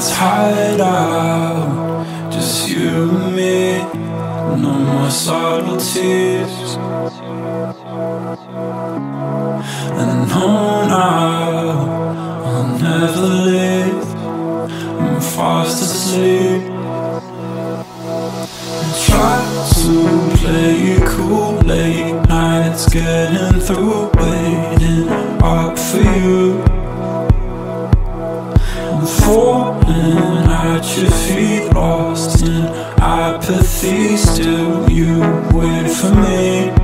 it's hard out. Just you and me. No more subtleties. And no now I'll never leave I'm fast asleep. Try to play it cool Late nights getting through Waiting. Falling at your feet, lost in apathy. Still, you wait for me.